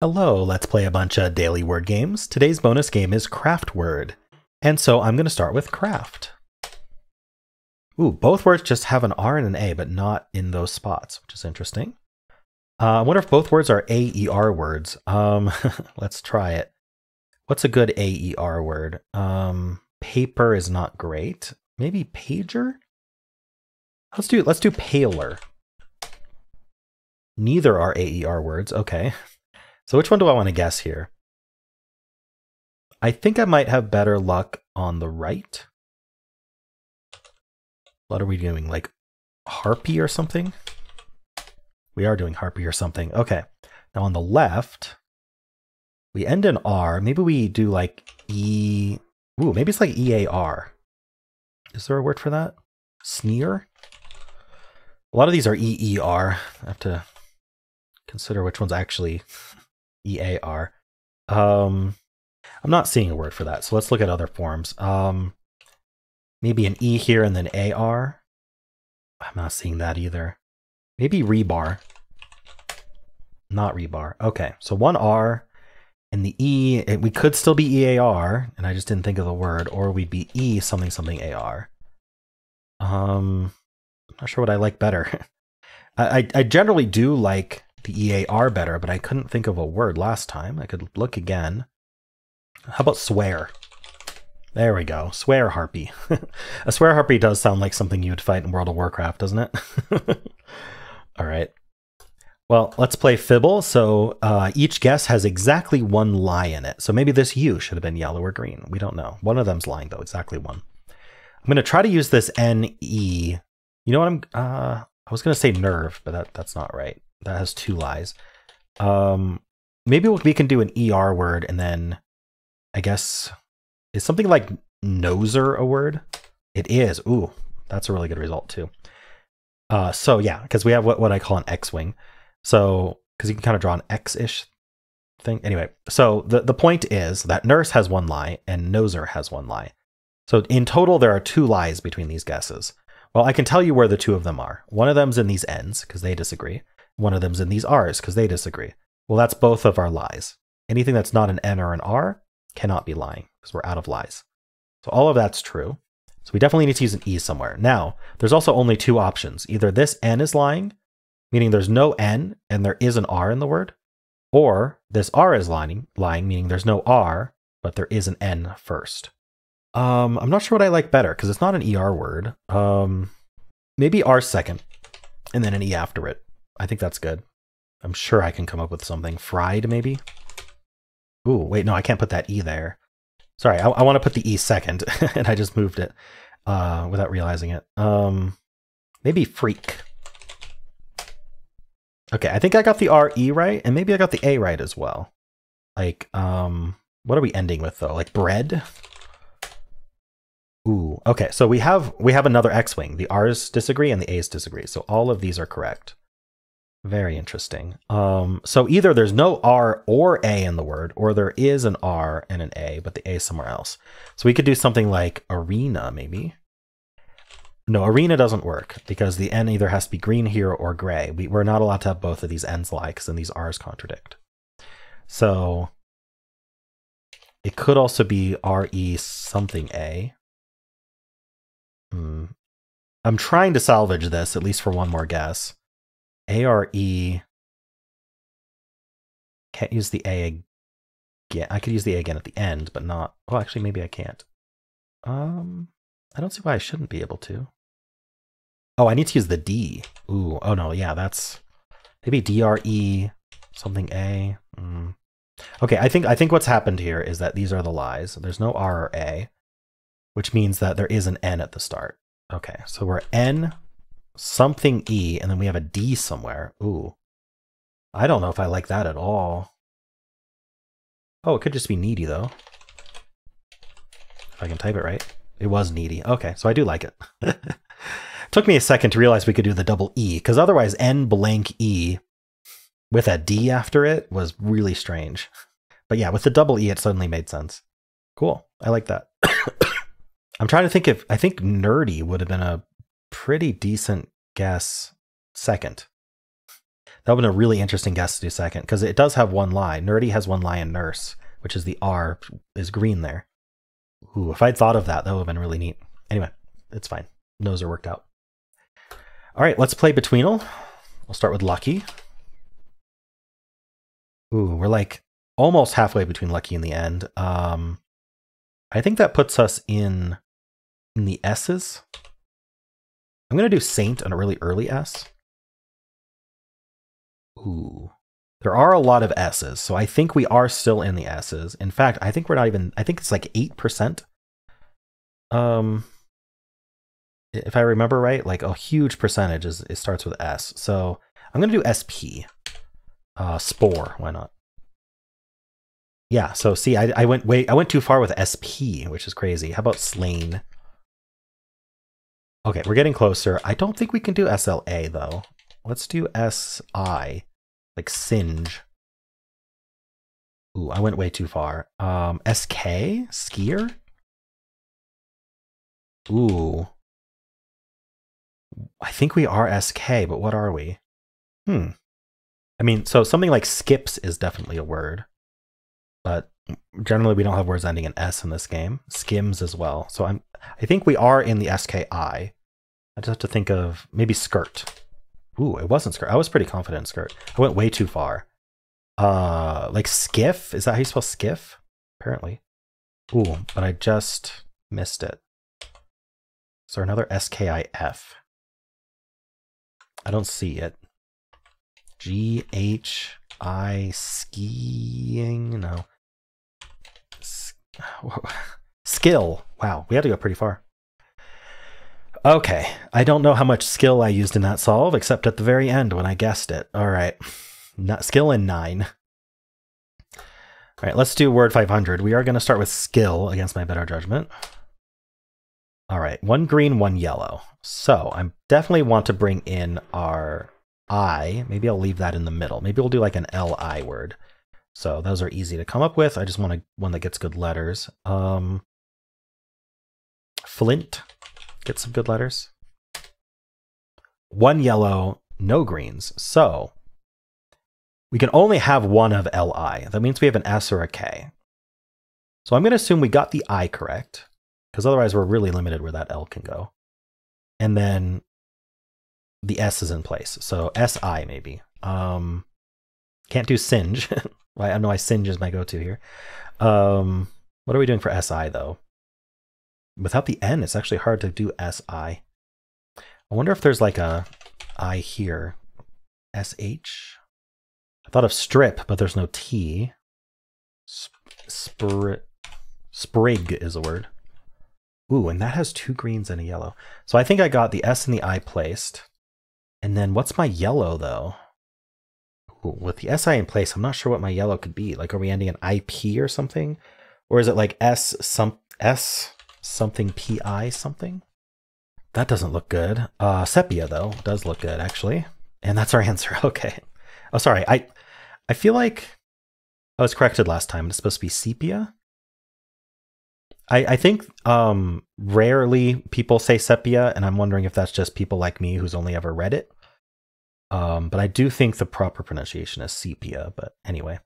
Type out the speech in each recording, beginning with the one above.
Hello, let's play a bunch of daily word games. Today's bonus game is craft word. And so I'm going to start with craft. Ooh, both words just have an R and an A, but not in those spots, which is interesting. Uh, I wonder if both words are AER words. Um, let's try it. What's a good AER word? Um, paper is not great. Maybe pager? Let's do let's do paler. Neither are AER words. Okay. So which one do I want to guess here? I think I might have better luck on the right. What are we doing? Like harpy or something? We are doing harpy or something. Okay. Now on the left, we end in R. Maybe we do like E. Ooh, maybe it's like EAR. Is there a word for that? Sneer? A lot of these are EER. I have to consider which one's actually E A R. Um, I'm not seeing a word for that, so let's look at other forms. Um, maybe an E here and then A R. I'm not seeing that either. Maybe rebar. Not rebar. Okay, so one R and the E, it, we could still be EAR, and I just didn't think of the word, or we'd be E something something AR. Um, I'm not sure what I like better. I, I, I generally do like the EAR better, but I couldn't think of a word last time. I could look again. How about swear? There we go. Swear harpy. a swear harpy does sound like something you would fight in World of Warcraft, doesn't it? All right. Well, let's play Fibble. So uh, each guess has exactly one lie in it. So maybe this U should have been yellow or green. We don't know. One of them's lying, though. Exactly one. I'm going to try to use this N-E. You know what I'm... Uh, I was going to say nerve, but that, that's not right that has two lies. Um, maybe we can do an ER word and then I guess is something like noser a word? It is. Ooh, that's a really good result too. Uh, so yeah, because we have what, what I call an X-wing. So because you can kind of draw an X-ish thing. Anyway, so the, the point is that nurse has one lie and noser has one lie. So in total, there are two lies between these guesses. Well, I can tell you where the two of them are. One of them's in these ends because they disagree. One of them's in these R's because they disagree. Well, that's both of our lies. Anything that's not an N or an R cannot be lying because we're out of lies. So all of that's true. So we definitely need to use an E somewhere. Now, there's also only two options. Either this N is lying, meaning there's no N and there is an R in the word, or this R is lying, lying meaning there's no R, but there is an N first. Um, I'm not sure what I like better because it's not an ER word. Um, maybe R second and then an E after it. I think that's good. I'm sure I can come up with something. Fried, maybe? Ooh, wait, no, I can't put that E there. Sorry, I, I want to put the E second, and I just moved it uh, without realizing it. Um, maybe freak. Okay, I think I got the R E right, and maybe I got the A right as well. Like, um, what are we ending with though? Like bread? Ooh, okay. So we have we have another X-wing. The R's disagree and the A's disagree. So all of these are correct. Very interesting. Um, so either there's no R or A in the word, or there is an R and an A, but the A somewhere else. So we could do something like arena, maybe. No, arena doesn't work because the N either has to be green here or gray. We, we're not allowed to have both of these N's lie because then these R's contradict. So it could also be RE something A. Hmm. I'm trying to salvage this, at least for one more guess. ARE can't use the A again. I could use the A again at the end, but not. Well, actually, maybe I can't. Um, I don't see why I shouldn't be able to. Oh, I need to use the D. Ooh, oh no, yeah, that's maybe DRE something A. Mm. Okay, I think I think what's happened here is that these are the lies. There's no R or A, which means that there is an N at the start. Okay, so we're N something E, and then we have a D somewhere. Ooh. I don't know if I like that at all. Oh, it could just be needy, though. If I can type it right. It was needy. Okay, so I do like it. Took me a second to realize we could do the double E, because otherwise N blank E with a D after it was really strange. But yeah, with the double E, it suddenly made sense. Cool. I like that. I'm trying to think if I think nerdy would have been a pretty decent guess second. That would have been a really interesting guess to do second because it does have one lie. Nerdy has one lie in nurse, which is the R is green there. Ooh, if I'd thought of that, that would have been really neat. Anyway, it's fine. Those are worked out. All right, let's play Betweenle. We'll start with Lucky. Ooh, we're like almost halfway between Lucky and the end. Um, I think that puts us in in the S's. I'm gonna do Saint on a really early S. Ooh. There are a lot of S's, so I think we are still in the S's. In fact, I think we're not even I think it's like 8%. Um if I remember right, like a huge percentage is it starts with S. So I'm gonna do SP. Uh spore, why not? Yeah, so see, I, I went way I went too far with SP, which is crazy. How about slain? Okay, we're getting closer. I don't think we can do SLA though. Let's do SI, like singe. Ooh, I went way too far. Um, SK, skier. Ooh, I think we are SK, but what are we? Hmm. I mean, so something like skips is definitely a word but generally we don't have words ending in s in this game. Skims as well. So I'm I think we are in the SKI. I just have to think of maybe skirt. Ooh, it wasn't skirt. I was pretty confident in skirt. I went way too far. Uh like skiff? Is that how you spell skiff? Apparently. Ooh, but I just missed it. Is there another SKIF? I don't see it. G H I skiing? No. Skill. Wow, we had to go pretty far. Okay, I don't know how much skill I used in that solve, except at the very end when I guessed it. All right, Not skill in nine. All right, let's do word 500. We are going to start with skill against my better judgment. All right, one green, one yellow. So I definitely want to bring in our I. Maybe I'll leave that in the middle. Maybe we'll do like an LI word. So those are easy to come up with. I just want a, one that gets good letters. Um, Flint, get some good letters. One yellow, no greens. So we can only have one of Li. That means we have an S or a K. So I'm going to assume we got the I correct, because otherwise we're really limited where that L can go. And then the S is in place. So SI maybe. Um, can't do Singe. I know I Singe is my go-to here. Um, what are we doing for SI though? Without the N, it's actually hard to do SI. I wonder if there's like a I here. SH? I thought of strip, but there's no T. Spr sprig is a word. Ooh, and that has two greens and a yellow. So I think I got the S and the I placed. And then what's my yellow though? with the SI in place, I'm not sure what my yellow could be. Like, are we ending in IP or something? Or is it like S some S something PI something? That doesn't look good. Uh, sepia though does look good actually, and that's our answer. Okay. Oh, sorry. I I feel like I was corrected last time. It's supposed to be sepia. I I think um rarely people say sepia, and I'm wondering if that's just people like me who's only ever read it. Um, but I do think the proper pronunciation is sepia. But anyway,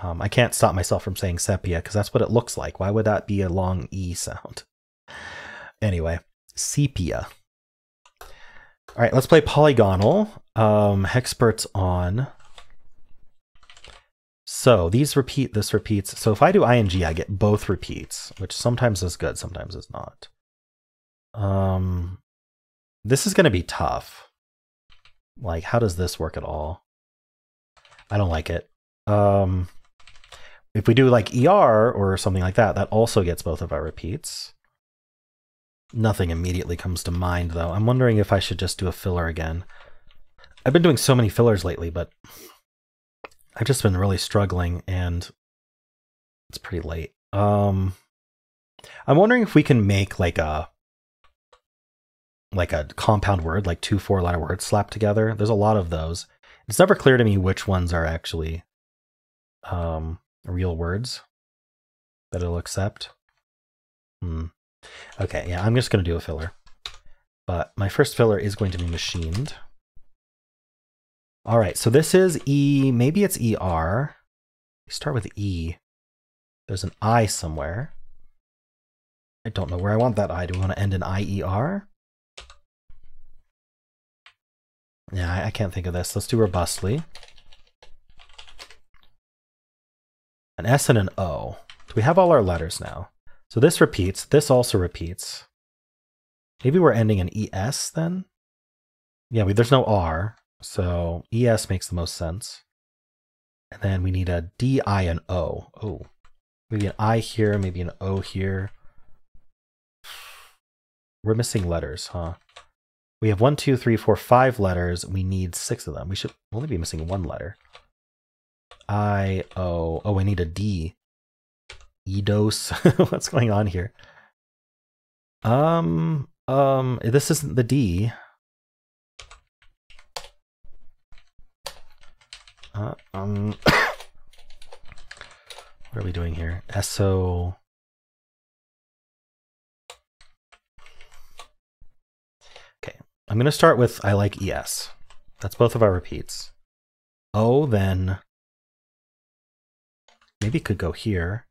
um, I can't stop myself from saying sepia because that's what it looks like. Why would that be a long E sound? Anyway, sepia. All right, let's play Polygonle. Um, Hexpert's on. So these repeat, this repeats. So if I do ing, I get both repeats, which sometimes is good, sometimes is not. Um, this is going to be tough. Like, how does this work at all? I don't like it. Um, if we do like ER or something like that, that also gets both of our repeats. Nothing immediately comes to mind, though. I'm wondering if I should just do a filler again. I've been doing so many fillers lately, but I've just been really struggling, and it's pretty late. Um, I'm wondering if we can make like a like a compound word, like two four letter words slapped together. There's a lot of those. It's never clear to me which ones are actually um, real words that it'll accept. Hmm. Okay, yeah, I'm just going to do a filler. But my first filler is going to be machined. All right, so this is E, maybe it's ER. We start with E. There's an I somewhere. I don't know where I want that I. Do we want to end in IER? Yeah, I, I can't think of this. Let's do robustly. An S and an O. Do we have all our letters now. So this repeats. This also repeats. Maybe we're ending in ES then? Yeah, we, there's no R. So ES makes the most sense. And then we need a D, I, and O. Oh, maybe an I here, maybe an O here. We're missing letters, huh? We have one, two, three, four, five letters. We need six of them. We should only be missing one letter. I, O. Oh, I need a D. Edos. What's going on here? Um, um, this isn't the D. Uh, um, what are we doing here? SO. Okay, I'm going to start with I like ES. That's both of our repeats. O, then maybe could go here.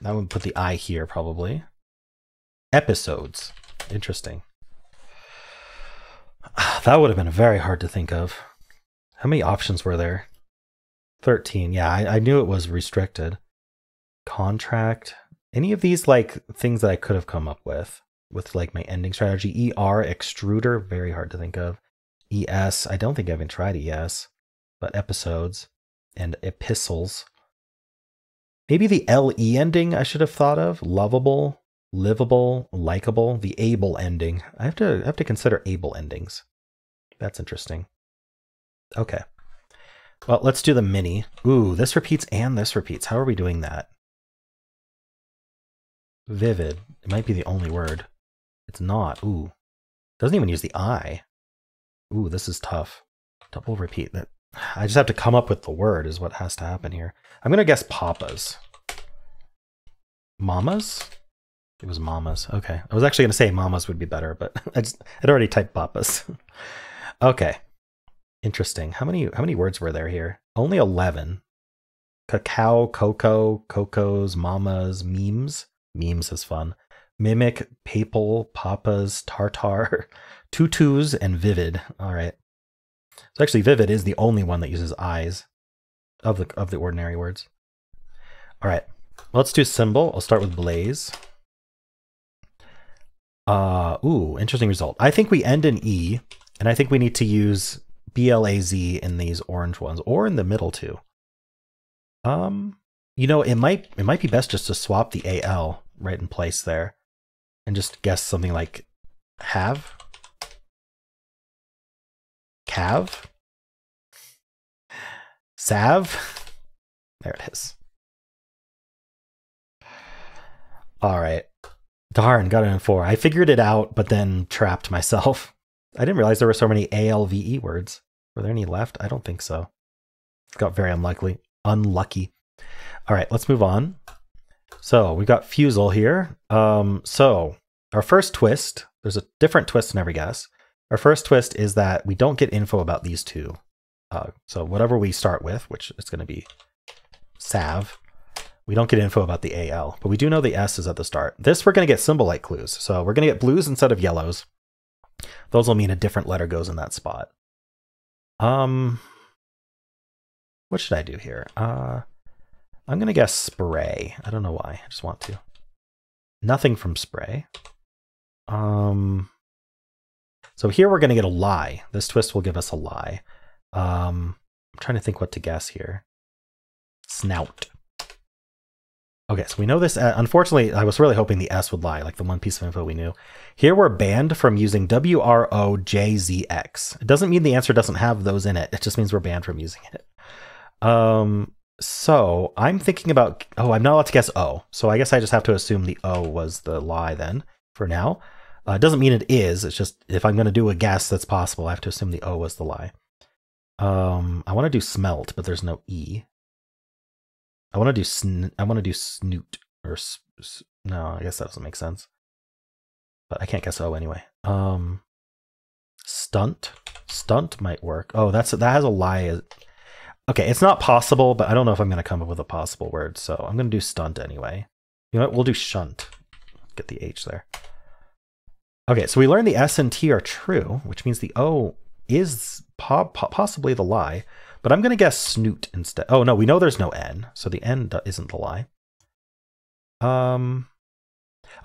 That would put the I here probably. Episodes. Interesting. That would have been very hard to think of. How many options were there? 13. Yeah, I, I knew it was restricted. Contract. Any of these like things that I could have come up with with like my ending strategy. ER, extruder, very hard to think of. ES, I don't think I have even tried ES, but episodes and epistles. Maybe the LE ending I should have thought of. Lovable, livable, likable, the able ending. I have to I have to consider able endings. That's interesting. Okay. Well, let's do the mini. Ooh, this repeats and this repeats. How are we doing that? Vivid. It might be the only word. It's not. Ooh. Doesn't even use the I. Ooh, this is tough. Double repeat. That I just have to come up with the word is what has to happen here. I'm gonna guess papas. Mamas? It was mamas. Okay. I was actually gonna say mamas would be better, but I just I'd already typed papas. okay. Interesting. How many how many words were there here? Only eleven. Cacao, cocoa, cocos, mamas, memes. Memes is fun. Mimic, papal, papas, tartar, tutus, and vivid. All right. So actually, vivid is the only one that uses eyes of the of the ordinary words. All right, let's do Symble. I'll start with blaze. Uh, ooh, interesting result. I think we end in E, and I think we need to use BLAZ in these orange ones, or in the middle too. Um, you know, it might it might be best just to swap the AL right in place there, and just guess something like have. Cav? Sav? There it is. All right. Darn, got it in four. I figured it out, but then trapped myself. I didn't realize there were so many ALVE words. Were there any left? I don't think so. Got very unlucky. Unlucky. All right, let's move on. So we've got Fusele here. Um, so our first twist, there's a different twist in every guess. Our first twist is that we don't get info about these two. Uh, so whatever we start with, which is going to be Sav, we don't get info about the AL, but we do know the S is at the start. This we're going to get Symble-like clues. So we're going to get blues instead of yellows. Those will mean a different letter goes in that spot. Um, what should I do here? Uh, I'm going to guess spray. I don't know why. I just want to. Nothing from spray. Um, so here we're going to get a lie. This twist will give us a lie. Um, I'm trying to think what to guess here. Snout. Okay, so we know this. Uh, unfortunately, I was really hoping the S would lie, like the one piece of info we knew. Here we're banned from using WROJZX. It doesn't mean the answer doesn't have those in it. It just means we're banned from using it. Um, so I'm thinking about, oh, I'm not allowed to guess O. So I guess I just have to assume the O was the lie then for now. Uh, it doesn't mean it is. It's just if I'm going to do a guess that's possible, I have to assume the O was the lie. Um, I want to do smelt, but there's no E. I want to do sn- I want to do snoot or no, I guess that doesn't make sense. But I can't guess O anyway. Um, Stunt. Stunt might work. Oh, that's that has a lie. Okay, it's not possible, but I don't know if I'm going to come up with a possible word, so I'm going to do stunt anyway. You know what? We'll do shunt. Get the H there. Okay, so we learned the S and T are true, which means the O is po po possibly the lie, but I'm going to guess snoot instead. Oh, no, we know there's no N, so the N isn't the lie. Um,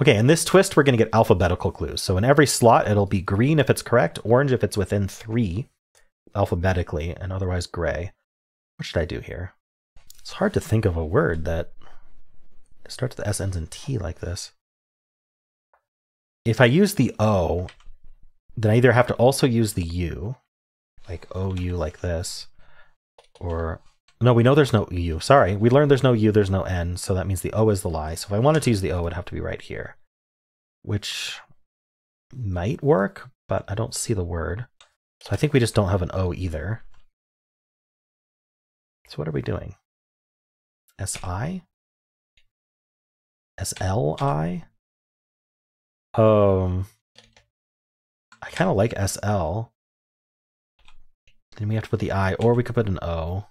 Okay, in this twist, we're going to get alphabetical clues. So in every slot, it'll be green if it's correct, orange if it's within three alphabetically, and otherwise gray. What should I do here? It's hard to think of a word that starts with S, ends in T like this. If I use the O, then I either have to also use the U, like OU like this, or no, we know there's no U. Sorry, we learned there's no U, there's no N, so that means the O is the lie. So if I wanted to use the O, it would have to be right here, which might work, but I don't see the word. So I think we just don't have an O either. So what are we doing? SI? SLI? Um, I kind of like SL. Then we have to put the I, or we could put an O.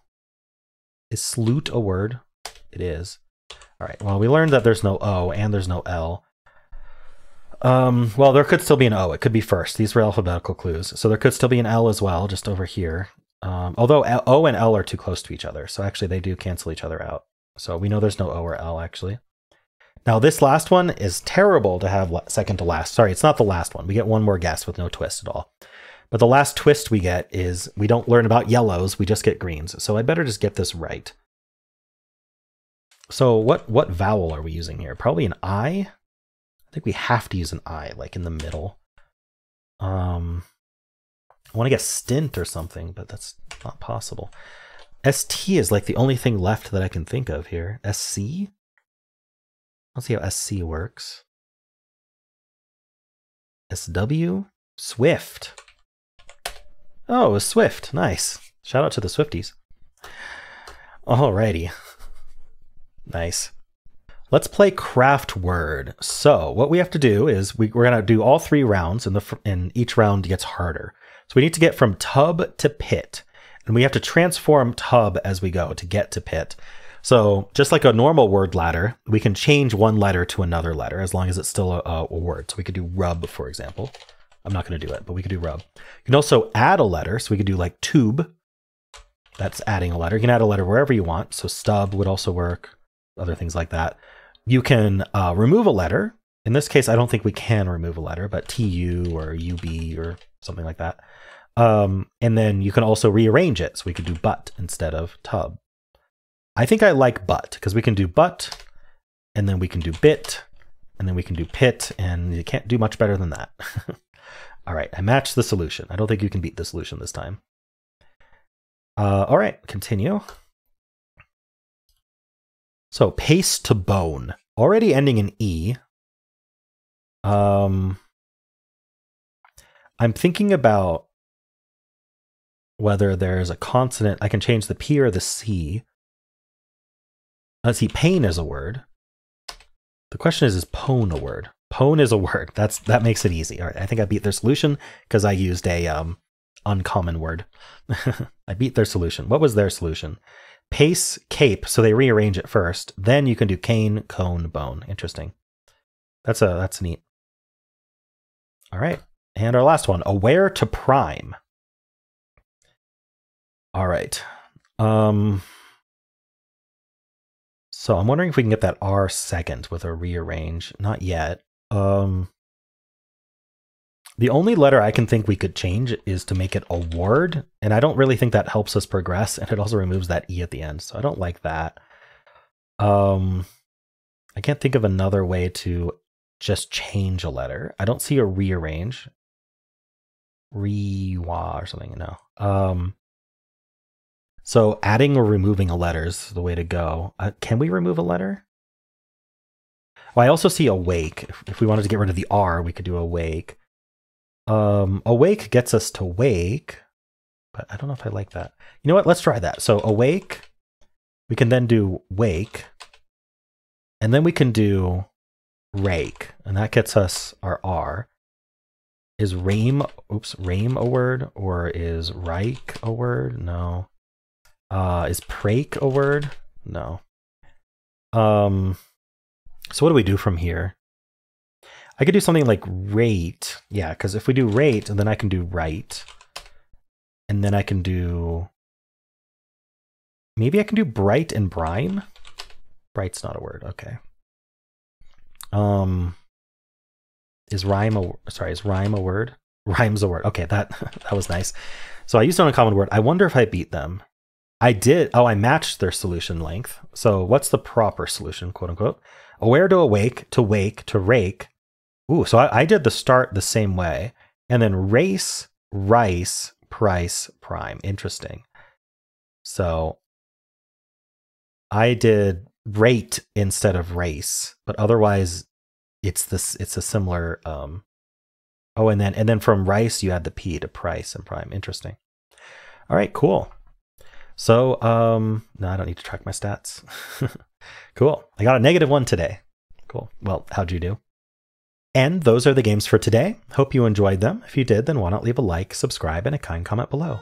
Is salute a word? It is. All right, well, we learned that there's no O and there's no L. Um, well, there could still be an O. It could be first. These were alphabetical clues. So there could still be an L as well, just over here. Um, although O and L are too close to each other. So actually, they do cancel each other out. So we know there's no O or L, actually. Now, this last one is terrible to have second to last. Sorry, it's not the last one. We get one more guess with no twist at all. But the last twist we get is we don't learn about yellows, we just get greens. So I better just get this right. So what, what vowel are we using here? Probably an I? I think we have to use an I, like in the middle. Um, I want to get stint or something, but that's not possible. ST is like the only thing left that I can think of here. SC? Let's see how SC works. SW? Swift. Oh, it was Swift. Nice. Shout out to the Swifties. Alrighty. nice. Let's play craft word. So what we have to do is we, are going to do all three rounds, and the and each round gets harder. So we need to get from tub to pit, and we have to transform tub as we go to get to pit. So just like a normal word ladder, we can change one letter to another letter as long as it's still a, a word. So we could do rub, for example. I'm not going to do it, but we could do rub. You can also add a letter. So we could do like tube. That's adding a letter. You can add a letter wherever you want. So stub would also work, other things like that. You can uh, remove a letter. In this case, I don't think we can remove a letter, but TU or UB or something like that. Um, and then you can also rearrange it. So we could do but instead of tub. I think I like but because we can do but and then we can do bit and then we can do pit and you can't do much better than that. All right, I matched the solution. I don't think you can beat the solution this time. Uh, all right, continue. So paste to bone, already ending in E. Um, I'm thinking about whether there's a consonant. I can change the P or the C. Let's see, pain is a word. The question is, is pone a word? Pone is a word. That's that makes it easy. All right, I think I beat their solution because I used a um, uncommon word. I beat their solution. What was their solution? Pace, cape. So they rearrange it first. Then you can do cane, cone, bone. Interesting. That's a that's neat. All right, and our last one: aware to prime. All right. Um. So I'm wondering if we can get that R second with a rearrange. Not yet. Um, the only letter I can think we could change is to make it a word, and I don't really think that helps us progress, and it also removes that E at the end, so I don't like that. Um, I can't think of another way to just change a letter. I don't see a rearrange. Rewa or something, no. Um, so adding or removing a letter is the way to go. Uh, can we remove a letter? Well, I also see awake. If we wanted to get rid of the R, we could do awake. Um, awake gets us to wake, but I don't know if I like that. You know what? Let's try that. So awake, we can then do wake, and then we can do rake, and that gets us our R. is Rame, oops, Rame a word or is Reich a word? No. Uh, is Prake a word? No. Um, so what do we do from here? I could do something like rate. Yeah, because if we do rate, then I can do right. And then I can do... Maybe I can do bright and brine? Bright's not a word. Okay. Um, is rhyme a sorry? Is rhyme a word? Rhymes a word. Okay, that that was nice. So I used an uncommon word. I wonder if I beat them. I did. Oh, I matched their solution length. So what's the proper solution, quote unquote? Aware to awake, to wake, to rake. Ooh, so I, I did the start the same way, and then race, rice, price, prime. Interesting. So I did rate instead of race, but otherwise it's this it's a similar um oh and then and then from rice you add the p to price and prime. Interesting. All right, cool. So um no, I don't need to track my stats. cool. I got a negative one today. Cool. Well, how'd you do? And those are the games for today. Hope you enjoyed them. If you did, then why not leave a like, subscribe, and a kind comment below.